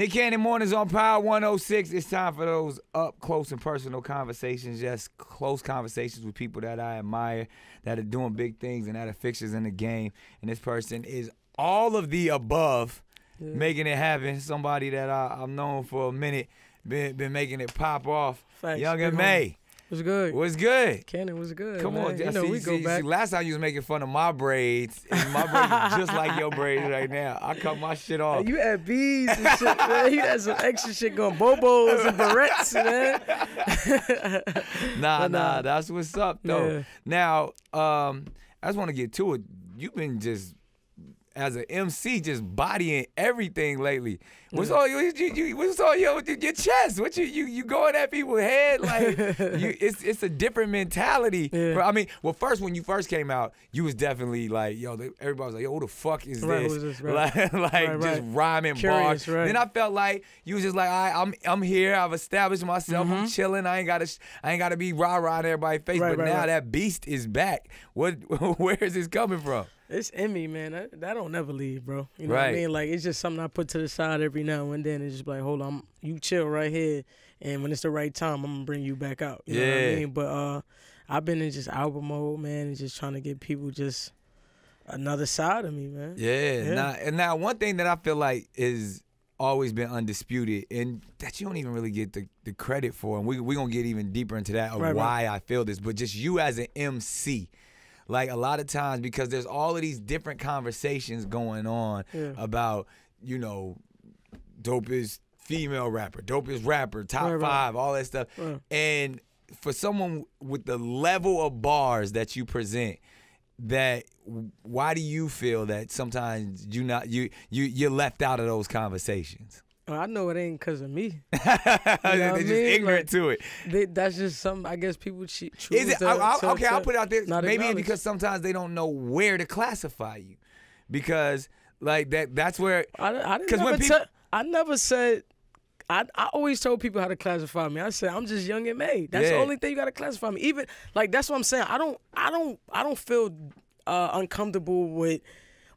Nick Cannon Mornings on Power 106. It's time for those up close and personal conversations, just close conversations with people that I admire, that are doing big things and that are fixtures in the game. And this person is all of the above, making it happen. Somebody that I, I've known for a minute, been, been making it pop off. Facts. Young and. May. What's good? What's good? Cannon was good. Come man. on, you know see, we go see- back. see, last time you was making fun of my braids, and my braids just like your braids right now. I cut my shit off. you had beads and shit, man. You had some extra shit going, bobos and barrettes, man. Nah, nah, nah. that's what's up though. Yeah. Now, um, I just want to get to it. You've been just as an MC, just bodying everything lately. What's all you, you, you what's all your your chest? What you you you going at people's head like? you, it's it's a different mentality. Yeah. I mean, well, first when you first came out, you was definitely like, yo, everybody was like, yo, who the fuck is Right, this? this? Right. Like, like Right, just rhyming Curious, bars. Then I felt like you was just like, I, I'm I'm here. I've established myself. I'm chilling. I ain't gotta I ain't gotta be rah rah in everybody's face. Mm-hmm. But now that beast is back. What where is this coming from? It's in me, man. That, that don't never leave, bro. You know what I mean? Like it's just something I put to the side every now and then. It's just like, hold on, you chill right here, and when it's the right time, I'm gonna bring you back out. You know what Yeah. I mean? But uh, I've been in just album mode, man, and just trying to get people just another side of me, man. Yeah. Yeah. Now, and now one thing that I feel like is always been undisputed and that you don't even really get the, the credit for and we we gonna get even deeper into that of Right, right. why I feel this but just you as an MC like a lot of times because there's all of these different conversations going on Yeah. about you know dopest female rapper dopest rapper top Right, right. five all that stuff Right. and for someone with the level of bars that you present that why do you feel that sometimes you not you you you're left out of those conversations Uh, I know it ain't because of me. they're just mean? ignorant Like, to it They, that's just something I guess people che- choose is it to, I, I, to- okay i'll put it out there maybe it's because sometimes they don't know where to classify you because like that that's where I, I didn't never people- I never said. I, I always told people how to classify me. I said I'm just young and made. That's the only thing you gotta classify me. Even like that's what I'm saying. I don't I don't I don't feel uh, uncomfortable with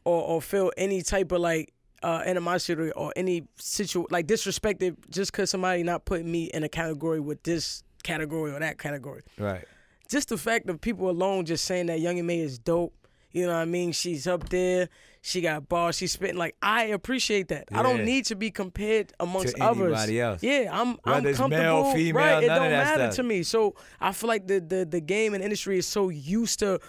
or, or feel any type of like uh, animosity or any situ like disrespected just because somebody not putting me in a category with this category or that category right just the fact of people alone just saying that Young M.A is dope. You know what I mean? She's up there. She got balls. She's spitting. Like I appreciate that. I don't need to be compared amongst To others. anybody else. Yeah, I'm. Whether I'm it's male, comfortable. female, right? It don't matter stuff. to me. So I feel like the the the game and industry is so used to.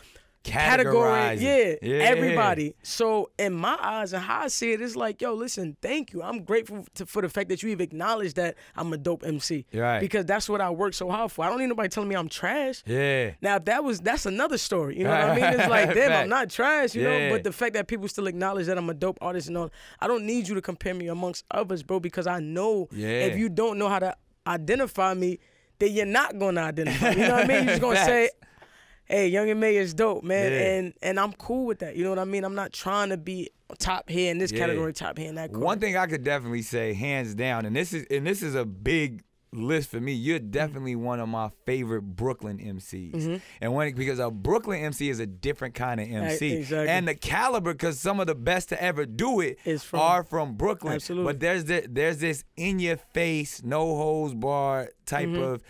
Category. Yeah, Yeah. everybody. So in my eyes and how I see it, it's like, yo, listen, thank you. I'm grateful to, for the fact that you even acknowledged that I'm a dope MC. Right. Because that's what I work so hard for. I don't need nobody telling me I'm trash. yeah Now if that was that's another story. You know what I mean? It's like, damn. I'm not trash, you Yeah. know. But the fact that people still acknowledge that I'm a dope artist and all, I don't need you to compare me amongst others, bro, because I know Yeah. if you don't know how to identify me, then you're not gonna identify. me. You know what I mean? You're just gonna say. Hey, Young M.A is dope, man, Yeah. and and I'm cool with that. You know what I mean? I'm not trying to be top here in this Yeah. category, top here in that. One thing I could definitely say, hands down, and this is and this is a big list for me. You're definitely one of my favorite Brooklyn MCs, and when because a Brooklyn MC is a different kind of MC, exactly. and the caliber because some of the best to ever do it Is from- are from Brooklyn. Absolutely. But there's the, there's this in your face, no holds bar type Mm-hmm. of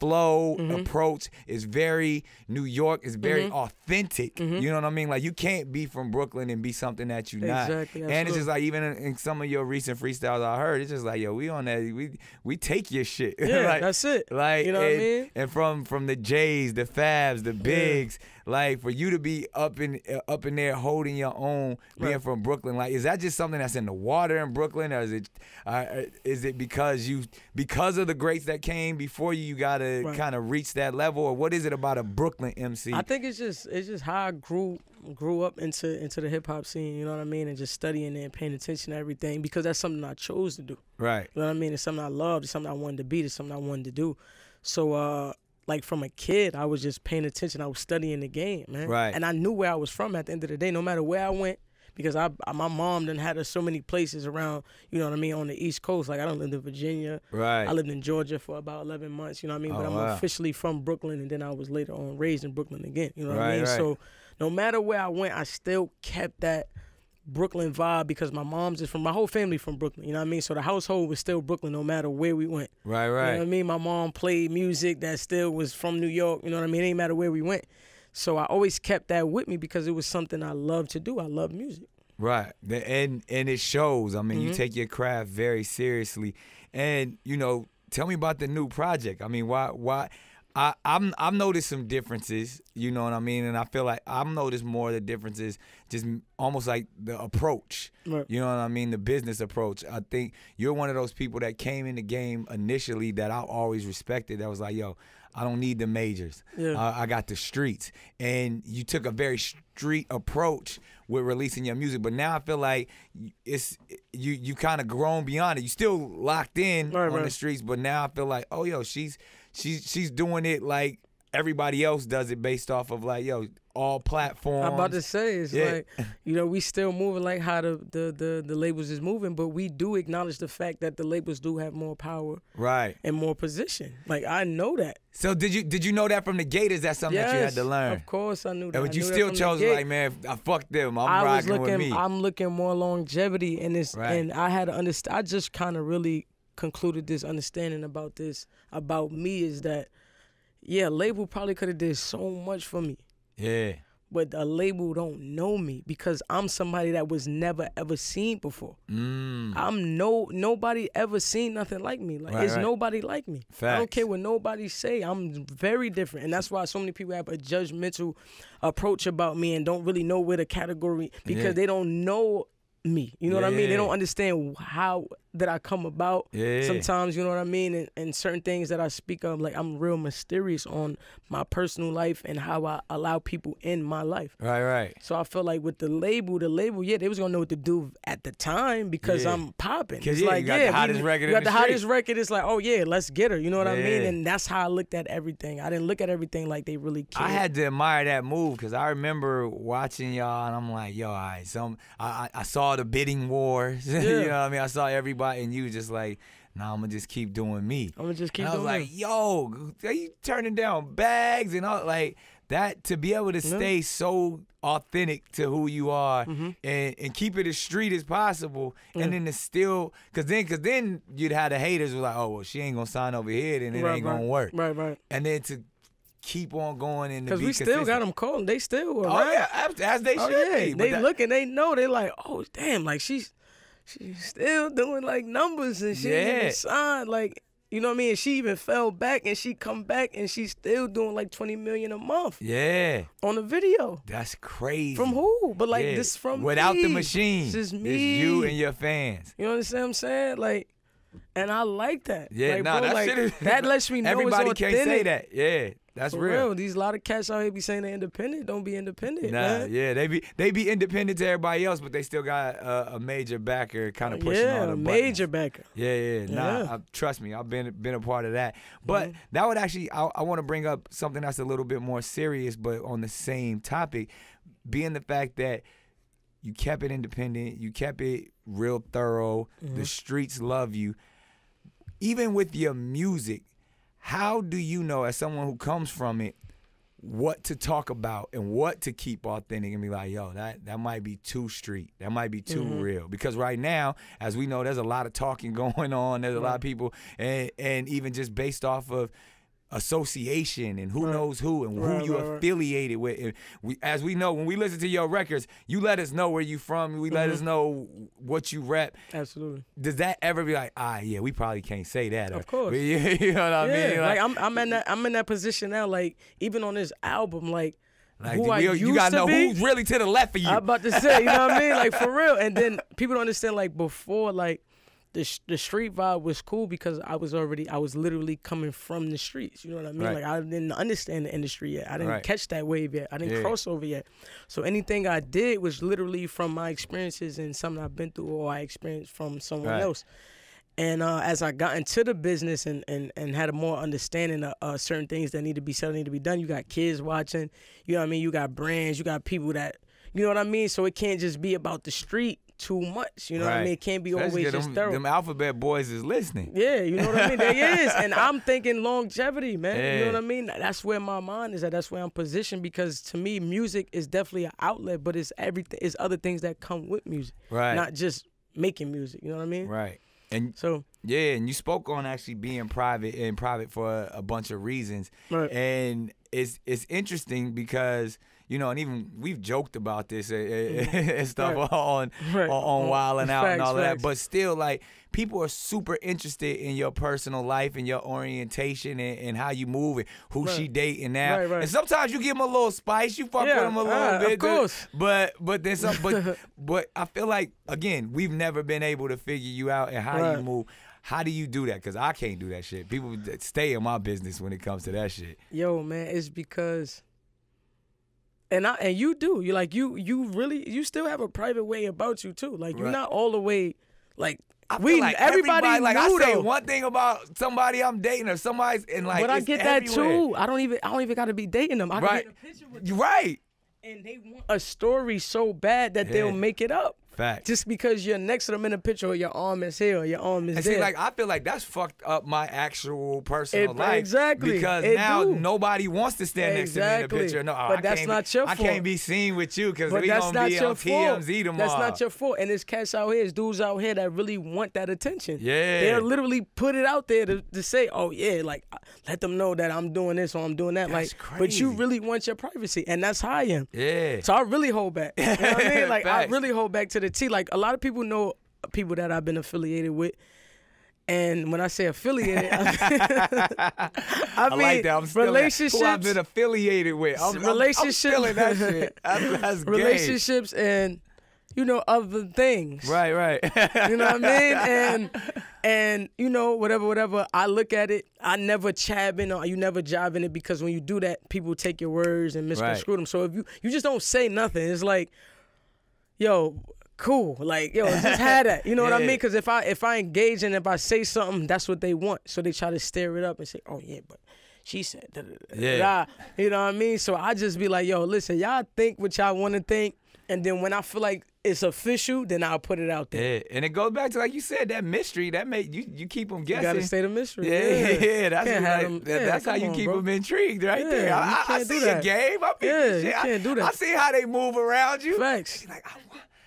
flow approach is very New York. It's very Mm-hmm. authentic. You know what I mean? Like you can't be from Brooklyn and be something that you're not. Exactly, And it's just like even in, in some of your recent freestyles I heard, it's just like yo, we on that. We we take your shit. Yeah, like, that's it. Like You know what I mean? And from from the J's, the Fabs, the Bigs, like for you to be up in uh, up in there holding your own, being Right. from Brooklyn, like is that just something that's in the water in Brooklyn, or is it uh, is it because you because of the greats that came before you, you got to Right. kind of reach that level, or what is it about a Brooklyn MC? I think it's just it's just how I grew grew up into into the hip hop scene. You know what I mean, and just studying it and paying attention to everything because that's something I chose to do. right. You know what I mean? It's something I loved. It's something I wanted to be. It's something I wanted to do. So, uh, like from a kid, I was just paying attention. I was studying the game, man. Right. And I knew where I was from at the end of the day, no matter where I went. Because I, I my mom done had us so many places around, you know what I mean, on the East Coast. Like I don't live in Virginia. Right. I lived in Georgia for about 11 months, you know what I mean? Oh, but Oh, I'm wow. officially from Brooklyn, and then I was later on raised in Brooklyn again, you know what Right, I mean? right. So no matter where I went, I still kept that Brooklyn vibe because my mom's is from my whole family from Brooklyn. You know what I mean? So the household was still Brooklyn no matter where we went. Right, right. You know what I mean? My mom played music that still was from New York. You know what I mean? It ain't matter where we went. So I always kept that with me because it was something I loved to do. I love music. Right. And and it shows. I mean, you Mm-hmm. take your craft very seriously. And, you know, tell me about the new project. I mean, why why I, I'm I've noticed some differences, you know what I mean, and I feel like I've noticed more of the differences, just almost like the approach, Right. you know what I mean, the business approach. I think you're one of those people that came in the game initially that I always respected. That was like, yo, I don't need the majors. Yeah. Uh, I got the streets, and you took a very street approach with releasing your music. But now I feel like it's you you kind of grown beyond it. You still locked in Right, on right. the streets, but now I feel like, oh yo, she's she's she's doing it like everybody else does it based off of like yo all platforms. I'm about to say it's Yeah. like you know we still moving like how the, the the the labels is moving, but we do acknowledge the fact that the labels do have more power right. and more position. Like I know that. So did you did you know that from the gate? Is that something that you had to learn? Of course, I knew that. And but you still chose like, man, I fuck them. I'm I was rocking with looking. me. I'm looking more longevity, and it's Right. and I had to understand. I just kind of really concluded this understanding about this about me is that yeah, label probably could have did so much for me, yeah. but a label don't know me because I'm somebody that was never ever seen before. Mm. I'm no nobody ever seen nothing like me. Like Right, it's right. nobody like me. I don't care what nobody say. I'm very different, and that's why so many people have a judgmental approach about me and don't really know where the category because Yeah. they don't know me. You know what I mean? They don't understand how that I come about. Yeah. Sometimes you know what I mean, and, and certain things that I speak of, like I'm real mysterious on my personal life and how I allow people in my life. Right, right. So I feel like with the label, the label, yeah, they was gonna know what to do at the time because Yeah. I'm popping. It's yeah, you like, got the yeah, we- hottest record You got the the hottest record. It's like, oh yeah, let's get her. You know what I mean? And that's how I looked at everything. I didn't look at everything like they really cared. I had to admire that move because I remember watching y'all and I'm like, yo, all right, some I, I I saw the bidding wars. you Yeah. know what I mean? I saw everybody and you was just like, nah, I'm gonna just keep doing me. I'm gonna just keep and I was like, yo, are you turning down bags and all like that to be able to Yeah. stay so authentic to who you are Mm-hmm. and, and keep it as street as possible and then to still cause then cause then you'd have the haters who like, oh well she ain't gonna sign over here then it Right, ain't right. gonna work. Right, right. And then to keep on going and to Because be we still got them calling. They still around. Oh yeah, as, they Oh should yeah, be. They look and they know. They like, oh damn, like she's she's still doing like numbers and she ain't Yeah. even signed. Like you know what I mean? She even fell back and she come back and she's still doing like twenty million a month Yeah, on a video. that's crazy. From who? But like Yeah. this from without the me. machine. This is It's me. you and your fans. You understand what I'm saying? Like, and I like that. Yeah, like, nah, bro, that like, shit is. that lets me know everybody it's can't say that. Yeah, that's real. real. These a lot of cats out here be saying they're independent. Don't be independent, Nah, man. yeah, they be they be independent to everybody else, but they still got a, a major backer kind of pushing yeah, all the a buttons. major backer. Yeah, yeah, nah. Yeah. I, trust me, I've been been a part of that. But Mm-hmm. that would actually, I, I want to bring up something that's a little bit more serious, but on the same topic, being the fact that you kept it independent, you kept it real thorough. Mm-hmm. The streets love you. Even with your music, how do you know, as someone who comes from it, what to talk about and what to keep authentic and be like, yo, that that might be too street. That might be too Mm-hmm. real. Because right now, as we know, there's a lot of talking going on. There's a lot of people and and even just based off of association and who Right. knows who and who Right, you right, affiliated with. And we, as we know, when we listen to your records, you let us know where you from. We let us Mm-hmm. know what you rep. Absolutely. Does that ever be like, ah, yeah, we probably can't say that? Of or- course. you know what I yeah, mean? like, I'm I'm in that I'm in that position now. Like even on this album, like, like, who I used you gotta to know be. who's really to the left of you. I'm about to say, you know what I mean? Like for real. And then people don't understand. Like before, like the the street vibe was cool because I was already I was literally coming from the streets. You know what I mean? Right. Like I didn't understand the industry yet. I didn't Right. catch that wave yet. I didn't Yeah. cross over yet. So anything I did was literally from my experiences and something I've been through or I experienced from someone Right. else. And uh, as I got into the business and, and, and had a more understanding of uh, certain things that need to be said, need to be done, you got kids watching. You know what I mean? You got brands. You got people that, you know what I mean? So it can't just be about the street too much. You know what I mean? It can't be always 'cause just them, thorough. them alphabet boys is listening. Yeah, you know what I mean? There is. And I'm thinking longevity, man. You know what I mean? That's where my mind is at. That's where I'm positioned because to me, music is definitely an outlet, but it's everything it's other things that come with music. Right. Not just making music. You know what I mean? Right. And So Yeah, and you spoke on actually being private and private for a, a bunch of reasons. Right. And it's it's interesting because you know, and even we've joked about this uh, uh, and stuff Mm-hmm. Right. on Right. on, on Wild 'N Out and all of that. But still, like people are super interested in your personal life and your orientation and, and how you move and who Right. she dating now. And sometimes you give them a little spice, you fuck Yeah, with them a little bit. of course. But but then some. But but I feel like again, we've never been able to figure you out and how you move. How do you do that? Because I can't do that shit. People stay in my business when it comes to that shit. yo, man, it's because and I and you do. You like you you really you still have a private way about you too. Like you're Right. not all the way like we like everybody, everybody, like I say though. one thing about somebody I'm dating or somebody's and like but I get that everywhere. too. I don't even I don't even got to be dating them. I Right. can get a picture with You right. and they want a story so bad that Yeah. they'll make it up. Fact. Just because you're next to them in a picture or your arm is here or your arm is And there. see, like I feel like that's fucked up my actual personal It- life. exactly. Because It now do. nobody wants to stand next to me in a picture. No, But I that's can't not be, your I can't be seen with you because we that's gonna not be your on fault. TMZ tomorrow. That's not your fault. And there's cats out here, there's dudes out here that really want that attention. Yeah. They'll literally put it out there to, to say, oh, yeah, like, let them know that I'm doing this or I'm doing that. That's like, But you really want your privacy. And that's how I am. Yeah. So I really hold back. You know what I mean? Like I really hold back to the T. Like a lot of people know people that I've been affiliated with. And when I say affiliated, I, I mean like that. I'm still relationships, who I've been affiliated with. I'm, I'm- I'm relationships, feeling that shit. That's, gay. relationships, and you know other things. Right, right. You know what I mean? And and you know whatever, whatever. I look at it. I never chabbing or you never jiving it because when you do that, people take your words and misconstrue them. So if you you just don't say nothing, it's like, yo. Cool, like yo, just had that. You know what I mean? Because if I if I engage and if I say something, that's what they want. So they try to stir it up and say, "Oh yeah, but she said," da, da, da, Yeah. you know what I mean? So I just be like, "Yo, listen, y'all think what y'all want to think, and then when I feel like it's official, then I'll put it out there." yeah, and it goes back to like you said that mystery that make you you keep them You guessing. gotta stay the mystery. yeah, yeah, that's what, have like, them- that- yeah, that's how you on, keep bro. them intrigued right Yeah, there. I, I, I see that. game. I peep Yeah, your you. I- can't do that. I see how they move around you. Facts. Like, I,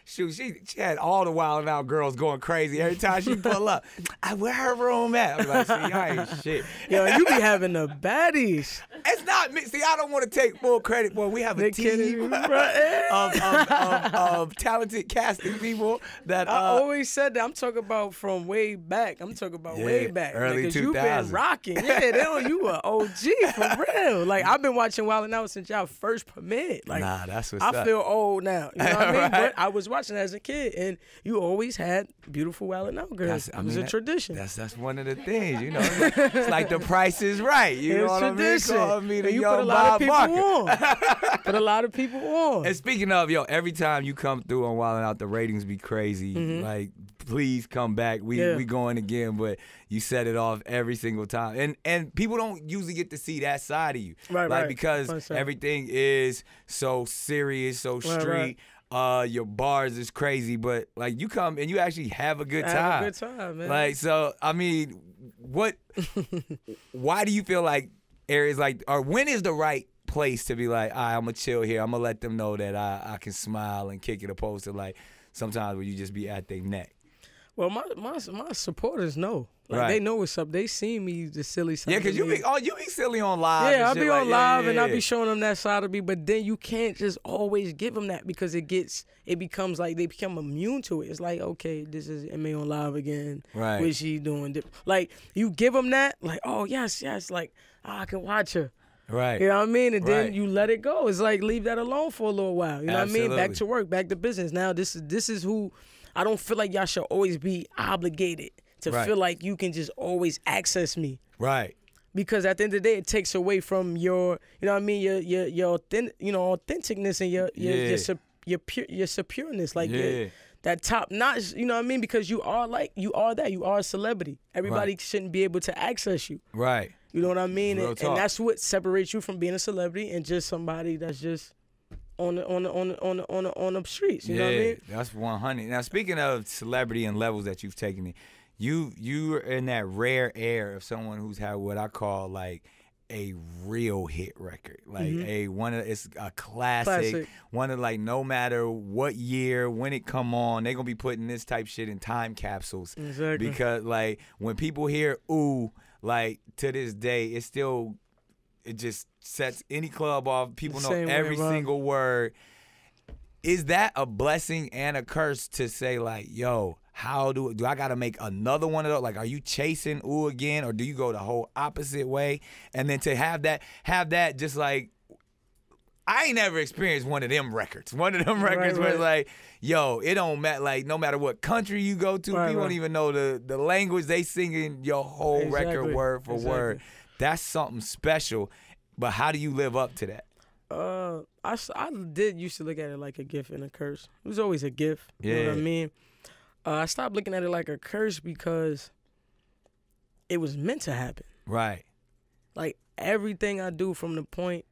shoot, she she had all the Wild 'N Out girls going crazy every time she pull up. I where her room at? I'm like, see, y'all ain't shit. Yo, you be having the baddies. It's not me. See, I don't want to take full credit it. We have a They team you, of, of, of, of talented casting people that I uh, always said that. I'm talking about from way back. I'm talking about way back. early Because you 2000s. been rocking. Yeah, they don't, you a OG for real. Like I've been watching Wild Out since y'all first premiered. Like Nah, that's what's I up. feel old now. You know what I mean? Right. But I was watching as a kid, and you always had beautiful Wild 'N Out girls. That's, I it was a that- tradition. That's that's one of the things, you know. It's like, it's like the price is right. You know It's what tradition. I mean? Me you put a lot Bob of people Barker. on. put a lot of people on. And speaking of, yo, every time you come through on Wild 'N Out, the ratings be crazy. Mm-hmm. Like, please come back. We. Yeah. we going again, but you set it off every single time. And and people don't usually get to see that side of you, Right, like right. because everything is so serious, so Right, street. right. Uh, your bars is crazy, but like you come and you actually have a good Have time. a good time, man. Like so, I mean, what? why do you feel like areas like, or when is the right place to be like, all right, I'm gonna chill here. I'm gonna let them know that I, I can smile and kick it, opposed to like sometimes where you just be at their neck. Well, my my my supporters know. Like Right. they know what's up. They see me the silly side. Yeah, cause you me. be oh you be silly on live. Yeah, I'll be on live yeah, and I'll be showing them that side of me, but then you can't just always give them that because it gets it becomes like they become immune to it. It's like okay, this is Ma on live again. Right. What she doing? Like you give them that, like oh yes, yes, like ah, I can watch her. right. You know what I mean? And Right. then you let it go. It's like leave that alone for a little while. You know what I mean? Back to work, back to business. Now this is this is who I don't feel like y'all should always be obligated to Right. feel like you can just always access me. Right. Because at the end of the day, it takes away from your, you know what I mean, your your your authentic, you know, authenticness and your your Yeah. your sup- your pure your secureness, like your- Yeah. that top notch. You know what I mean? Because you are like you are that. You are a celebrity. Everybody Right. shouldn't be able to access you. Right. You know what I mean? And, and that's what separates you from being a celebrity and just somebody that's just on the on the on the on the on the, on the streets. You yeah, know what I mean? that's one hundred. Now speaking of celebrity and levels that you've taken it, you you're in that rare air of someone who's had what I call like a real hit record, like a one of it's a classic, Mm-hmm. Classic. one of like no matter what year when it come on, they gonna be putting this type shit in time capsules Exactly. because like when people hear ooh, like to this day, it still it just sets any club off. People know Same way, every bro. single word. Is that a blessing and a curse to say like, yo, how do do I got to make another one of those? Like, are you chasing ooh again, or do you go the whole opposite way? And then to have that, have that just like. I ain't never experienced one of them records. One of them Right, records where it's right. like, yo, it don't matter. Like, no matter what country you go to, Right, people don't even know the the language they singing your whole record word for word. That's something special. But how do you live up to that? Uh, I, I did used to look at it like a gift and a curse. It was always a gift. You know what I mean? Uh, I stopped looking at it like a curse because it was meant to happen. Right. Like everything I do from the point,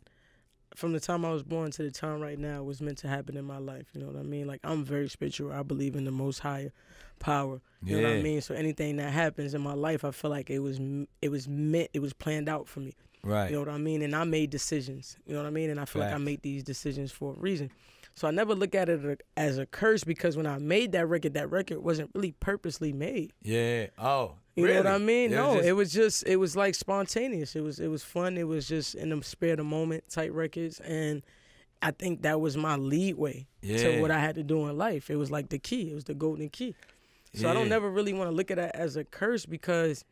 from the time I was born to the time right now was meant to happen in my life. You know what I mean? Like I'm very spiritual. I believe in the most higher power. You know what I mean? So anything that happens in my life, I feel like it was it was meant, it was planned out for me. Right. You know what I mean? And I made decisions. You know what I mean? And I feel like I made these decisions for a reason. So I never look at it as a curse because when I made that record, that record wasn't really purposely made. yeah. Oh. You really? know what I mean? It no, was just- it was just it was like spontaneous. It was it was fun. It was just in the spare of the moment type records, and I think that was my leadway Yeah. to what I had to do in life. It was like the key. It was the golden key. So I don't never really want to look at that as a curse because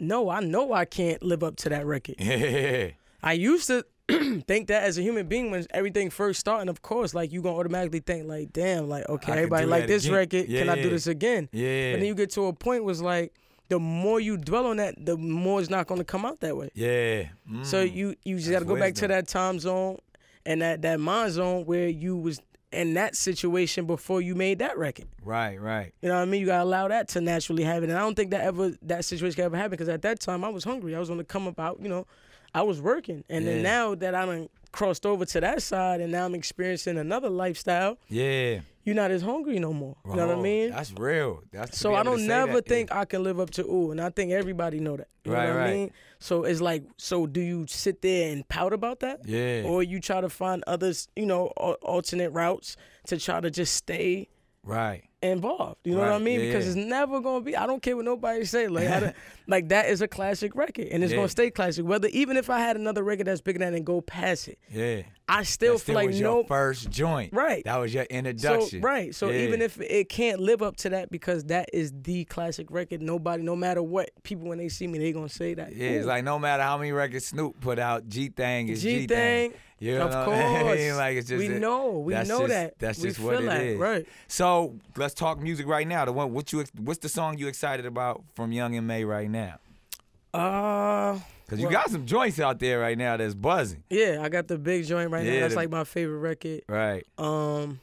no, I know I can't live up to that record. Yeah. I used to think that as a human being when everything first started. Of course, like you gonna automatically think like, damn, like okay, I everybody like this again. record. Can I do Yeah. this again? Yeah. But then you get to a point was like, the more you dwell on that, the more it's not gonna come out that way. yeah. So Mm. you you just That's gotta go back to that time zone and that that mind zone where you was in that situation before you made that record. Right. Right. You know what I mean? You gotta allow that to naturally happen. And I don't think that ever that situation can ever happen because at that time I was hungry. I was on the come about. You know, I was working, and Yeah. then now that I done crossed over to that side, and now I'm experiencing another lifestyle. Yeah. You're not as hungry no more. You know what I Oh, mean? That's real. That's So I don't never that, yeah. think I can live up to ooh, and I think everybody know that. You Right, know what right. I mean? So it's like, so do you sit there and pout about that? Yeah. Or you try to find others, you know, alternate routes to try to just stay Right. Involved. You know what I mean? yeah, because yeah. it's never gonna be. I don't care what nobody say. Like, I like that is a classic record, and it's Yeah. gonna stay classic. Whether even if I had another record that's bigger than and go past it, Yeah. I still feel like was no. your first joint. Right. That was your So introduction. right, so even if it can't live up to that because that is the classic record, nobody, no matter what, people when they see me, they gonna say that. Yeah, it's like no matter how many records Snoop put out, G Thang is G Thang. You know of I course. mean? Like it's just we know, we know just- that. That's we just feel what it that, is. right? So let's talk music right now. The one, what you, what's the song you excited about from Young M.A right now? Uh, Cause you got some joints out there right now that's buzzing. yeah, I got the big joint right Yeah, now. That's the- like my favorite record. Right. Um,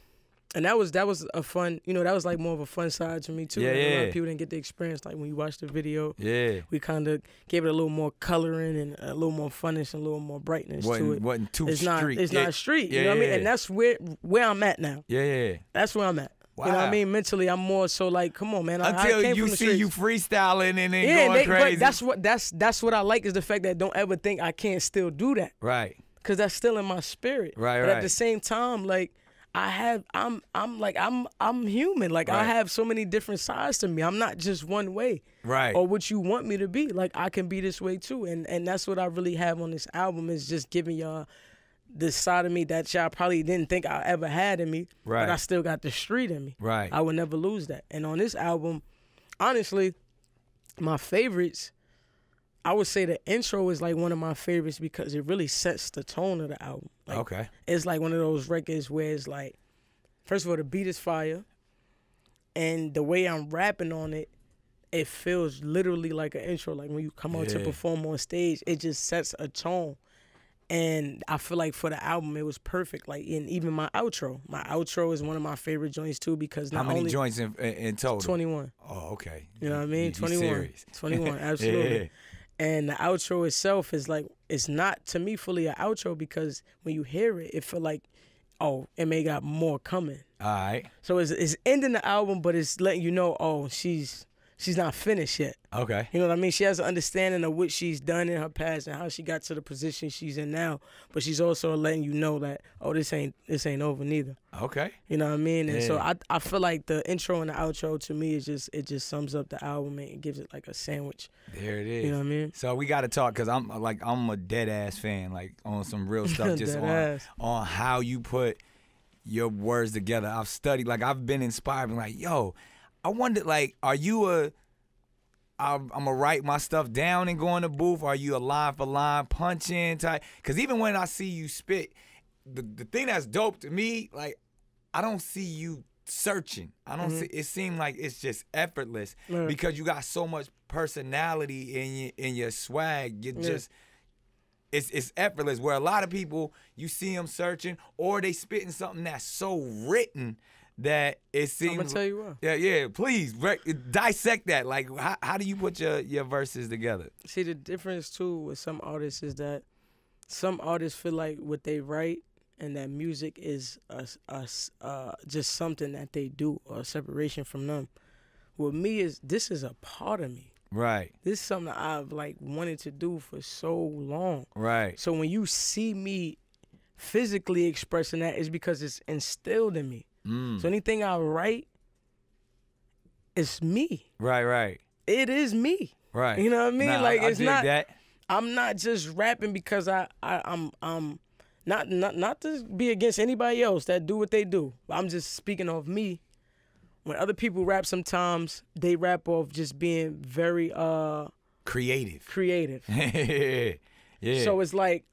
and that was that was a fun, you know, that was like more of a fun side to me too. Yeah, Like, A lot yeah. of people didn't get the experience. Like when you watch the video, Yeah. we kind of gave it a little more coloring and a little more funness and a little more brightness to Wasn't, it. wasn't too It's not, street. it's yeah. not street. yeah, you know what I mean? yeah. And that's where where I'm at now. Yeah, yeah. That's where I'm at. You know what I mean? Mentally, I'm more so like, come on, man. I, I Until came you see streets. you freestyling and then yeah, going they, crazy. but that's what that's that's what I like is the fact that don't ever think I can't still do that right. because that's still in my spirit. Right, But right. at the same time, like I have, I'm I'm like I'm I'm human. Like I have so many different sides to me. I'm not just one way Right. or what you want me to be. Like I can be this way too, and and that's what I really have on this album is just giving y'all this side of me that y'all probably didn't think I ever had in me, Right. but I still got the street in me. Right. I would never lose that. And on this album, honestly, my favorites, I would say the intro is like one of my favorites because it really sets the tone of the album. Like, okay. It's like one of those records where it's like, first of all, the beat is fire, and the way I'm rapping on it, it feels literally like an intro. Like when you come out to perform on stage, it just sets a tone. And I feel like for the album, it was perfect. Like, and even my outro, my outro is one of my favorite joints too because How not many only joints in, in, in total? 21. Oh, okay. You know what I mean? You 21. serious. 21, absolutely. Yeah. And the outro itself is like it's not to me fully an outro because when you hear it, it feel like oh, MA got more coming. All right. So it's it's ending the album, but it's letting you know, oh, she's she's not finished yet. Okay. You know what I mean? She has an understanding of what she's done in her past and how she got to the position she's in now. But she's also letting you know that, oh, this ain't this ain't over neither. Okay. You know what I mean? And so I I feel like the intro and the outro to me is just it just sums up the album and it gives it like a sandwich. There it is. You know what I mean? So we got to talk because I'm like I'm a dead ass fan, like on some real stuff, just on ass. on how you put your words together. I've studied, like I've been inspired, like, yo, I wondered, like, are you a I'm, I'm gonna write my stuff down and go in the booth. Are you a line for line punching type? Because even when I see you spit, the the thing that's dope to me, like, I don't see you searching. I don't mm-hmm. see. It seems like it's just effortless Right. because you got so much personality in your in your swag. You Yeah. just it's it's effortless. Where a lot of people you see them searching or they spitting something that's so written that it seems. I'm gonna tell you what. Yeah, yeah. Please break, dissect that. Like, how, how do you put your your verses together? See the difference too with some artists is that some artists feel like what they write and that music is a, a uh, just something that they do or a separation from them. With me is this is a part of me. Right, This is something I've like wanted to do for so long. right, So when you see me physically expressing that, it's because it's instilled in me. Mm. So anything I write, it's me. right, right, It is me. right. You know what I mean? Nah, like I it's dig not. that. I'm not just rapping because I, I I'm I'm not not not to be against anybody else that do what they do. I'm just speaking of me. When other people rap sometimes they rap off just being very uh Creative. creative. yeah. So it's like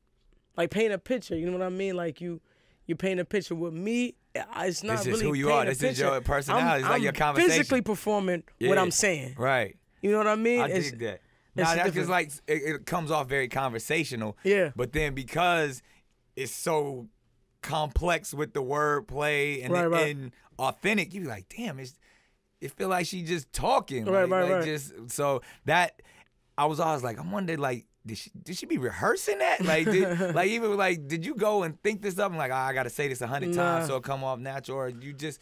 like paint a picture, you know what I mean? Like you you paint a picture with me. It's not This is really who you are. This is your personality. I'm, It's like I'm your conversation. physically performing what I'm saying. right. You know what I mean? I It's- dig that. it's Nah, that's different. just like it, it comes off very conversational. Yeah. But then because it's so complex with the wordplay and Right, right. and authentic, you be like, damn, it's it feel like she just talking. Right, like, right, like right. Just so that I was always like, I wondered like. Did she did she be rehearsing that? Like did, like even like did you go and think this up and like oh, I gotta say this a hundred Nah. times so it come off natural or you just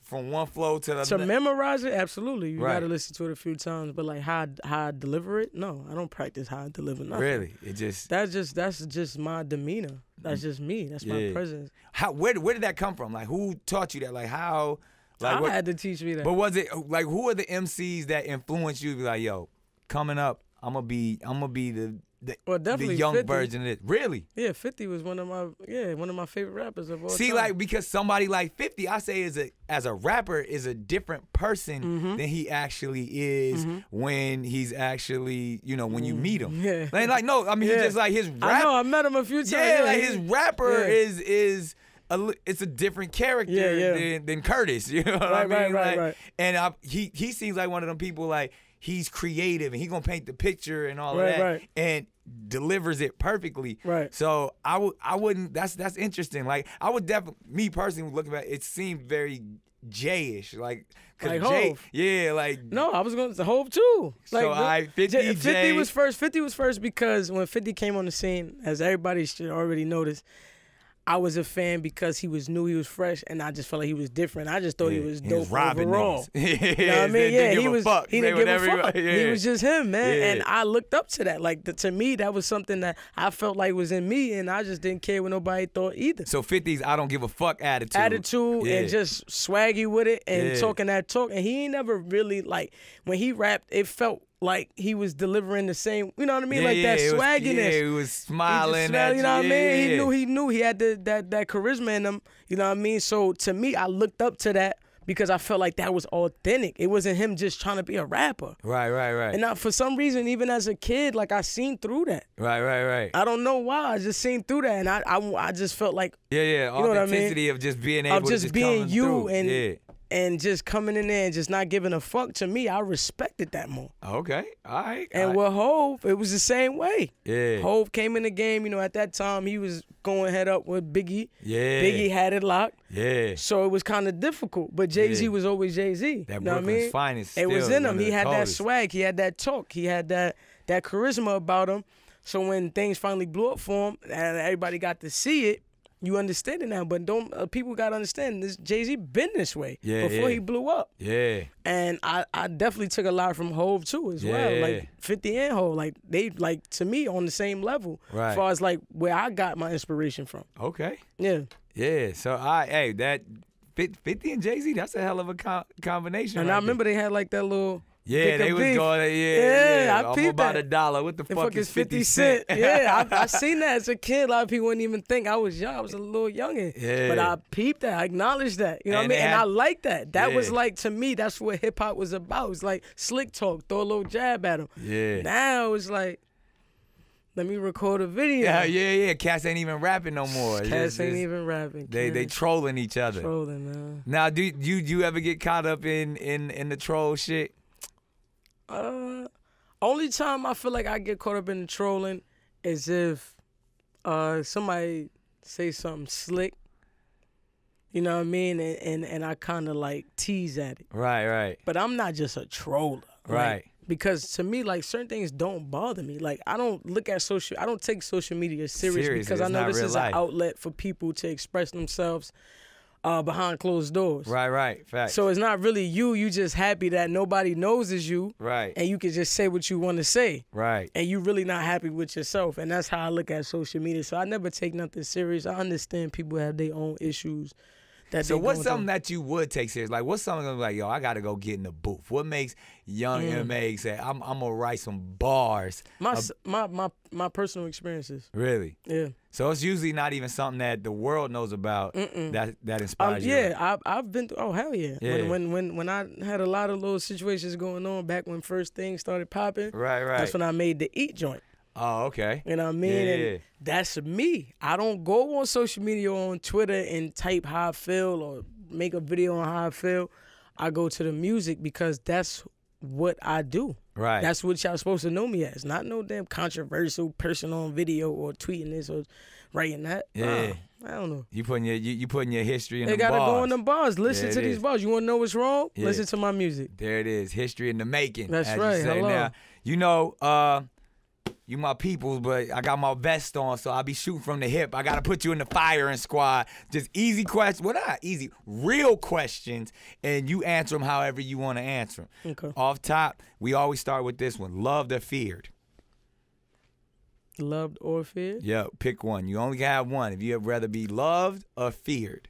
from one flow to the to memorize it, absolutely. You Right. gotta listen to it a few times. But like how I- how I deliver it, no, I don't practice how I deliver nothing. really it just That's just that's just my demeanor. That's just me. That's my presence. how where where did that come from? Like who taught you that? Like how? Like I what? had to teach me that. But was it like who are the MCs that influenced you? to Be like, yo, coming up, I'm gonna be I'm gonna be the the, Well, the young 50. version of this. Really? yeah, Fifty was one of my yeah one of my favorite rappers of all See, time. like because somebody like 50, I say is a as a rapper is a different person Mm-hmm. than he actually is when he's actually you know when you meet him. Mm-hmm. Yeah. Like, like no, I mean Yeah. he's just like his rap. I know I met him a few times. Yeah, like he- his rapper yeah. is is a, it's a different character Yeah, yeah. Than, than Curtis. You know what I Right, mean? right, right, Like, right. And I, he he seems like one of them people like he's creative and he gonna paint the picture and all Right, of that right. and delivers it perfectly. Right. So I would I wouldn't. That's that's interesting. Like I would definitely me personally looking at it it seemed very Jayish. Like Like Jay, Hov. yeah, like No, I was going to Hov too. So, the- I- 50 J- J- 50 was first. 50 was first because when 50 came on the scene, as everybody should already notice, I was a fan because he was new, he was fresh, and I just felt like he was different. I just thought he Yeah, was he dope was overall. You know what I mean? Yeah, he was. fuck. He didn't give a fuck. he- He was just him, man. Yeah. And I looked up to that. Like the, to me, that was something that I felt like was in me, and I just didn't care what nobody thought either. So 50s, I don't give a fuck attitude. attitude and just swaggy with it and talking that talk. And he ain't never really like when he rapped, it felt like he was delivering the same. You know what I mean? Yeah, like yeah, that swagginess. yeah, he was smiling. smelled- at you know what I mean? He knew he knew he had the, that that charisma in him. You know what I mean? So to me, I looked up to that because I felt like that was authentic. It wasn't him just trying to be a rapper. Right, right, right. And now, for some reason, even as a kid, like I seen through that. right, right, right. I don't know why. I just seen through that, and I I, I just felt like yeah, yeah. you know what I mean? Of just being able of to just just being you through. and yeah. And just coming in there and just not giving a fuck to me. I respected that more. Okay, all right. And all right. with Hov, it was the same way. yeah, Hov came in the game, you know, at that time he was going head up with Biggie. yeah, Biggie had it locked. yeah. So it was kind of difficult. But Jay Z Yeah. was always Jay Z. That know what I mean? finest It was in him. He had that swag. He had that talk. He had that that charisma about him. So when things finally blew up for him and everybody got to see it, You understand it now, but don't uh, people got to understand this? Jay Z been this way Yeah, before yeah. he blew up, Yeah. and I, I definitely took a lot from Hov too as well. Yeah. Like Fifty and Hov, like they like to me on the same level Right. as far as like where I got my inspiration from. Okay. Yeah, Yeah. So I hey that fifty and Jay Z that's a hell of a com- combination. and right I there. remember they had like that little Yeah, they was beef. going. Yeah, Yeah, yeah. I I'm peeped about that. a dollar. What the, The fuck, is fifty cent? yeah, I, I seen that as a kid. A lot of people wouldn't even think I was young. I was a little youngin. Yeah. But I peeped that. I acknowledged that. You know And what I mean? and I like that. That was like to me. That's what hip hop was about. It was like slick talk, throw a little jab at him. yeah. Now it's like, let me record a video. yeah, yeah, yeah. Cats ain't even rapping no more. It's Cats just- ain't it's- even rapping. They they trolling each other. trolling, man. Now, do you you ever get caught up in in in the troll shit? Uh, only time I feel like I get caught up in the trolling is if uh somebody say something slick. You know what I mean? And and, and I kind of like tease at it. Right, right, But I'm not just a troller. like, right. because to me, like certain things don't bother me. Like I don't look at social. I don't take social media serious Seriously, because I know this is life. an outlet for people to express themselves uh, behind closed doors. Right, right. Fact. So it's not really you. You just happy that nobody knows is you, right, and you can just say what you want to say, right. and you really not happy with yourself. And that's how I look at social media. So I never take nothing serious. I understand people have their own issues. That So what's something through. that you would take serious? Like what's something like, yo, I gotta go get in the booth. What makes young Mm. MA say, I'm I'm gonna write some bars? my s my my my personal experiences? Really? Yeah. So it's usually not even something that the world knows about that that Um, inspires you. yeah, I've I've been through. Oh hell yeah! Yeah. When, when when when I had a lot of little situations going on back when first things started popping, Right, right. that's when I made the eat joint. Oh, okay. You know what I mean? Yeah, And yeah. that's me. I don't go on social media on Twitter and type how I feel or make a video on how I feel. I go to the music because that's what I do. Right. That's what y'all supposed to know me as. Not no damn controversial person on video or tweeting this or writing that. Yeah. Nah, I don't know. you putting your you, you putting your history in They the gotta bars. go in the bars. Listen Yeah, to these is. bars. You wanna know what's wrong? Yeah. Listen to my music. There it is. History in the making. That's as you right. say. Hello. Now, you know, uh, you my peoples, but I got my vest on, so I'll be shooting from the hip. I gotta put you in the firing squad. Just easy questions. Well, not easy. Real questions, and you answer them however you want to answer them. Okay. Off top, we always start with this one: loved or feared. Loved or feared? Yeah, pick one. You only have one. If you'd rather be loved or feared.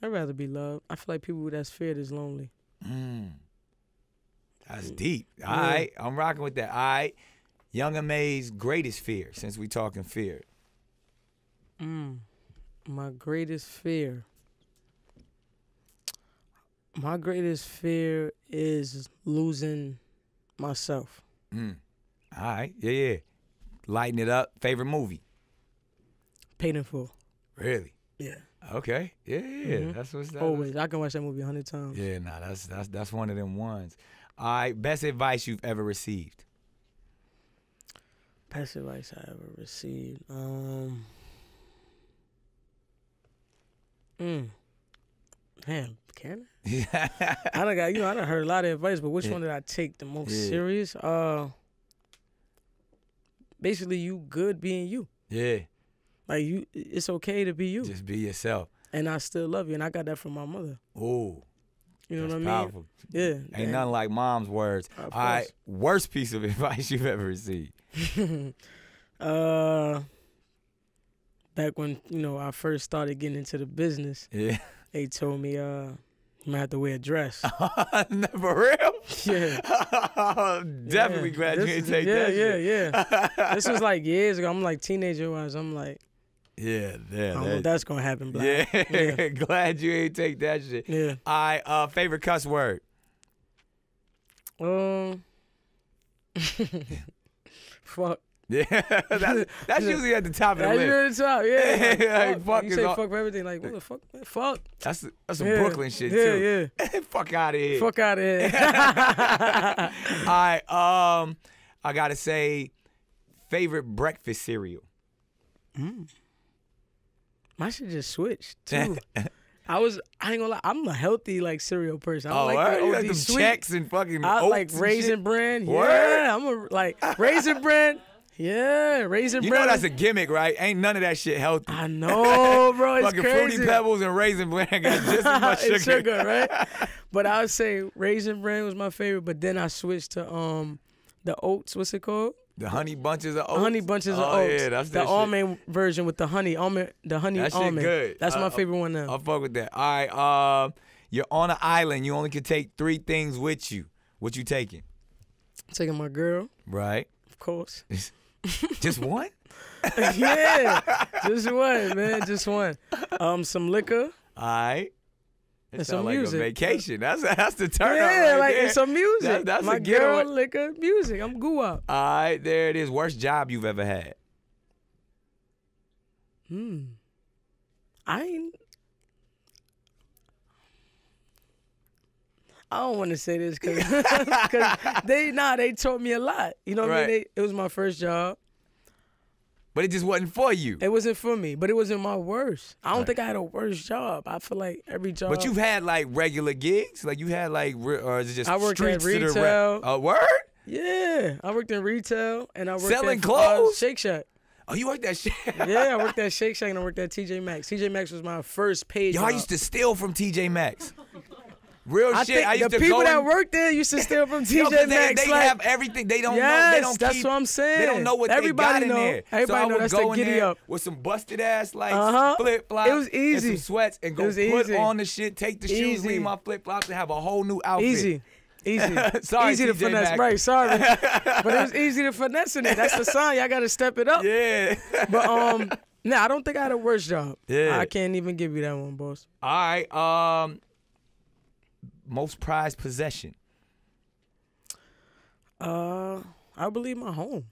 I'd rather be loved. I feel like people that's feared is lonely. Mm. That's deep. All right, I'm rocking with that. All right, Young M.A's greatest fear, since we talking fear. Mm. My greatest fear. My greatest fear is losing myself. Mm. All right, yeah, yeah. Lighten it up. Favorite movie? Paid in full. Really? Yeah. Okay. Yeah, yeah. Mhm. That's what's that. Always. I can watch that movie a hundred times. Yeah, nah, that's that's that's one of them ones. All right, best advice you've ever received. Best advice I ever received. Um. Mm. Damn, can I? I done got you know I done heard a lot of advice, but which Yeah. one did I take the most Yeah. serious? Uh. Basically, you good being you. yeah, Like you, it's okay to be you, just be yourself. and I still love you, and I got that from my mother. Ooh, You know that's what I mean? powerful. Yeah. Ain't nothing like mom's words. All right, worst piece of advice you've ever received. uh, back when you know I first started getting into the business, Yeah. they told me uh, you might have to wear a dress. For real? yeah. Definitely Yeah. glad This you is- take yeah, that yeah, shit. yeah. this was like years ago. I'm like teenager wise. I'm like, Yeah, yeah, I don't know if that's gonna happen, Black. yeah. Yeah. glad you ain't take that shit. Yeah. All right, uh, favorite cuss word. Um. fuck. Yeah, that's, that's usually at the top of the That's list. the top. Yeah. Like, Like, fuck. fuck you say all- fuck for everything. Like what the fuck? Man, fuck. That's that's some Yeah. Brooklyn shit yeah, too. Yeah, yeah. Fuck out of here. Fuck out of here. All right, um, I gotta say, favorite breakfast cereal. My shit just switched too. I was I ain't gonna lie, I'm a healthy like cereal person. I don't oh, like the you got them sweet. Chex and fucking I oats like raisin bran. Yeah, I'm a like raisin bran. Yeah, raisin You bread. know that's a gimmick, right? Ain't none of that shit healthy. I know, bro. It's Fucking crazy. fruity pebbles and raisin bran got just as much sugar. sugar, right? But I would say raisin bran was my favorite. But then I switched to um the oats. What's it called? The honey bunches of oats. Honey bunches of oh, oats. Yeah, that's the that shit. almond version with the honey almond. The honey That shit almond. good. That's Uh, my favorite one now. I'll fuck with that. All right. Um, you're on an island. You only can take three things with you. What you taking? Taking my girl, Right. of course. Just one? yeah, just one, man, just one. Um, some liquor. All right. And some like music. a vacation. That's that's the turn yeah, right like there. some music. That- that's my a getaway. girl, liquor, music. I'm goo up. All right, there it is. Worst job you've ever had. Hmm. I ain't. I don't want to say this because they nah they taught me a lot. You know what I mean? They, it was my first job. But it just wasn't for you. It wasn't for me, but it wasn't my worst. I don't Right. think I had a worst job. I feel like every job. But you've had like regular gigs, like you had like, re- or is it just I worked at streets to the rap- retail. A word? yeah, I worked in retail and I worked Selling at, clothes? Uh, Shake Shack. Oh, you worked that shit. Yeah, I worked at Shake Shack and I worked at TJ Maxx. TJ Maxx was my first paid Yo, job. I used to steal from TJ Maxx. Real I shit. think I used the to people that work there used to steal from TJ 'cause they, Maxx. they like, have everything. They don't know. They don't that's keep, what I'm They don't know what Everybody they got know. in there. Everybody so know that's go the in giddy there up. with some busted ass like Uh-huh. flip flops. It was easy. And some sweats and go put easy. on the shit, take the shoes, leave my flip flops, and have a whole new outfit. Easy. Easy. Sorry, easy to TJ finesse. Maxx. Right, sorry. but it was easy to finesse in it. That's the sign. Y'all gotta step it up. Yeah. But um nah, I don't think I had a worse job. Yeah. I can't even give you that one, boss. All right. Um. Most prized possession. Uh I believe my home.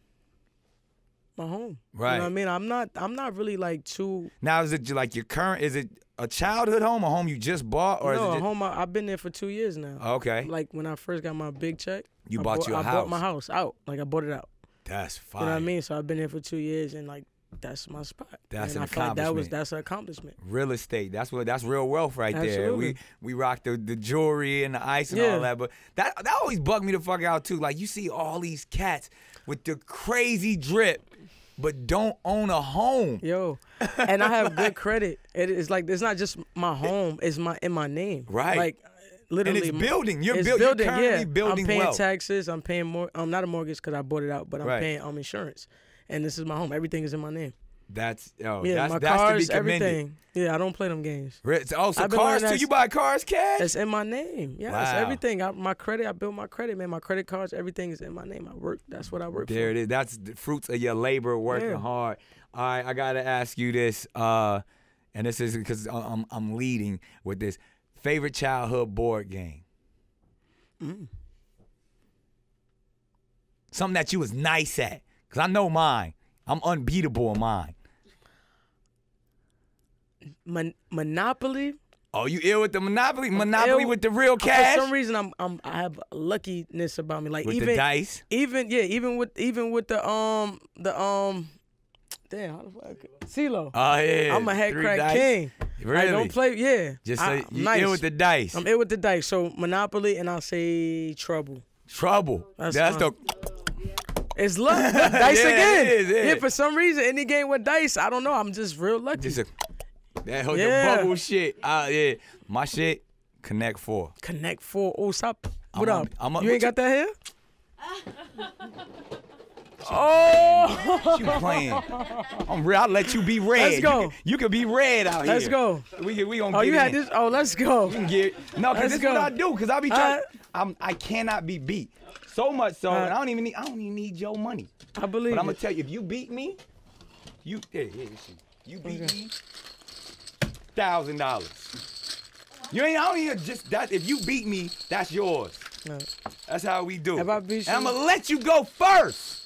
My home. You Right. know what I mean? I'm not I'm not really like too Now, is it like your current? Is it a childhood home, a home you just bought, or no, is it a just, home I, I've been there for two years now. okay? Like when I first got my big check. You I bought bought, you a I house. I bought my house out. Like I bought it out. That's fine. You know what I mean? So I've been here for two years, and like that's my spot. That's and an I feel like that was accomplishment. that's an accomplishment. Real estate. That's what. That's real wealth right there. We we rock the, the jewelry and the ice and Yeah. all that. But that that always bugged me the fuck out too. Like you see all these cats with the crazy drip, but don't own a home. Yo, and I have good credit. It is like it's not just my home; it's my in my name. Right. Like literally, And it's building. You're, it's build, you're building. currently yeah, building I'm paying wealth. taxes. I'm paying more. I'm not a mortgage because I bought it out, but I'm Right. paying um insurance, and this is my home. Everything is in my name. That's oh, yeah, that's my that's cars, to be commended. everything. Yeah, I don't play them games. Oh, so cars too? You buy cars cash? It's in my name. Yes, Wow. everything. I, my credit. I built my credit, man. My credit cards, everything is in my name. I work. That's what I work for. There for. it is. That's the fruits of your labor, working Yeah. hard. All right, I gotta ask you this, uh, and this is because I'm I'm leading with this. Favorite childhood board game? Mm. Something that you was nice at, cause I know mine. I'm unbeatable in mine. Mon- Monopoly. Oh, you ill with the Monopoly? Monopoly with the real cash? For some reason, I'm, I'm I have luckiness about me. Like with even the dice? even yeah, even with even with the um the um damn how the fuck CeeLo. Oh yeah. I'm a head Three crack dice? king. Really? I don't play. Yeah, Just I, so I'm you nice. ill with the dice. I'm ill with the dice. So Monopoly and I'll say Trouble. Trouble. That's That's, the It's luck. Dice Yeah, again. it is, yeah. For some reason, any game with dice, I don't know. I'm just real lucky. just a that whole Yeah. bubble shit. Uh, yeah. My shit. Connect four. Connect four. Oh, stop. What I'm up? a- I'm a- you ain't got that here? oh, You playing? I'm real. I'll let you be red. Let's go. You can, you can be red out here. Let's go. We we gonna Oh, you had in. this. Oh, let's go. We can get no, cause Let's this is what. I do. Cause I be trying. Alright. I'm I cannot be beat. So much so, Alright. and I don't even need. I don't even need your money. I believe But I'm gonna it. tell you, if you beat me, you here, here, this. You beat Okay. me, thousand dollars. You ain't. I don't even just that. If you beat me, that's yours. No. That's how we do. If it. I beat and I'm gonna let you go first.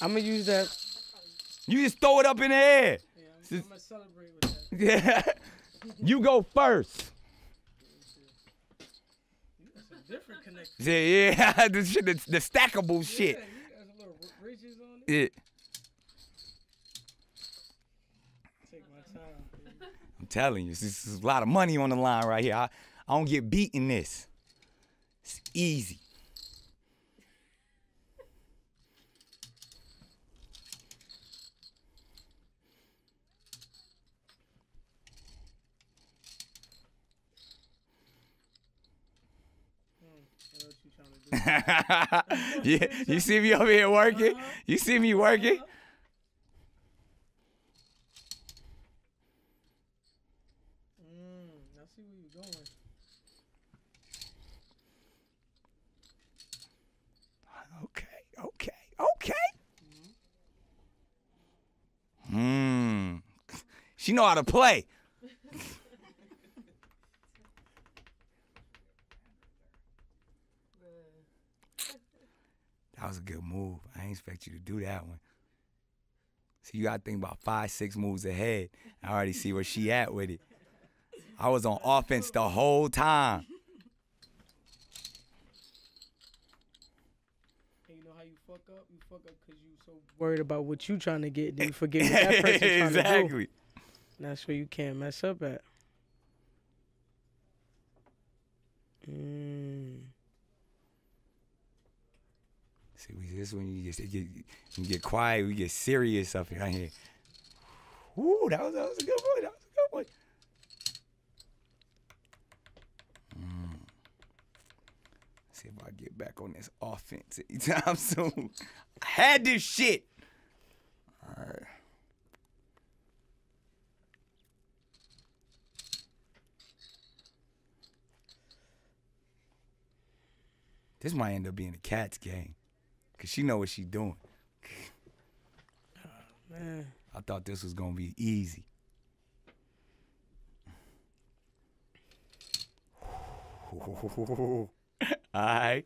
I'm gonna use that. You just throw it up in the air. I'm gonna celebrate with that. Yeah. you go first. Different connection. Yeah, yeah. the shit, the, the stackable shit. There's a little ridges on it. Yeah. Take my time. I'm telling you, this is a lot of money on the line right here. I, I don't get beat in this. It's easy. yeah, you see me over here working? You see me working? Mm, I see where you're going. Okay, okay, okay. Hmm. She know how to play. That was a good move. I didn't expect you to do that one. See, you gotta think about five, six moves ahead. I already see where she at with it. I was on offense the whole time. And you know how you fuck up? You fuck up because you so worried about what you trying to get, then you forget what that person trying to do. exactly. That's where you can't mess up at. Mm. This when you get, you get you get quiet, we get serious up here. Here. Ooh, that was that was a good one. That was a good one. Mm. See if I get back on this offense anytime soon. I had this shit. All right. This might end up being a cat's game. Cause she know what she doing. Ah, man. I thought this was gonna be easy. All right.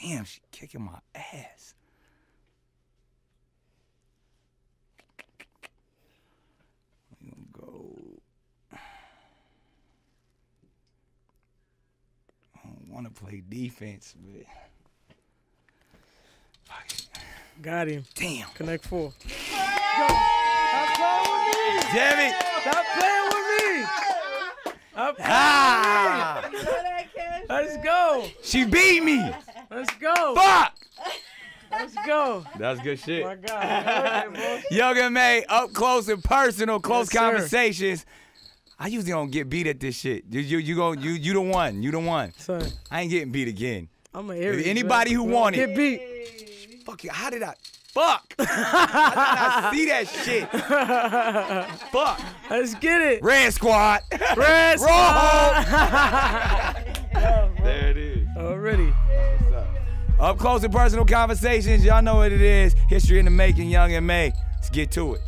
Damn, she kicking my ass. We gonna go. I don't want to play defense, but fuck. Got him. damn, Connect four. damn it! Stop playing with me. Stop playing Ah, with me. Let's go. she beat me. Let's go. Fuck. Let's go. That's good shit. My God. Okay, boss. Young M.A, up close and personal, close Yes, sir. I usually don't get beat at this shit. You you you go you you the one. You the one. Son, I ain't getting beat again. I'm an Aries. Anybody man. who want Get beat. Fuck you. How did I? Fuck. How did I see that shit? Fuck. Let's get it. Red squad. Red Roll. there it is. Already. What's up close and personal conversations. Y'all know what it is. History in the making, Young M.A. Let's get to it.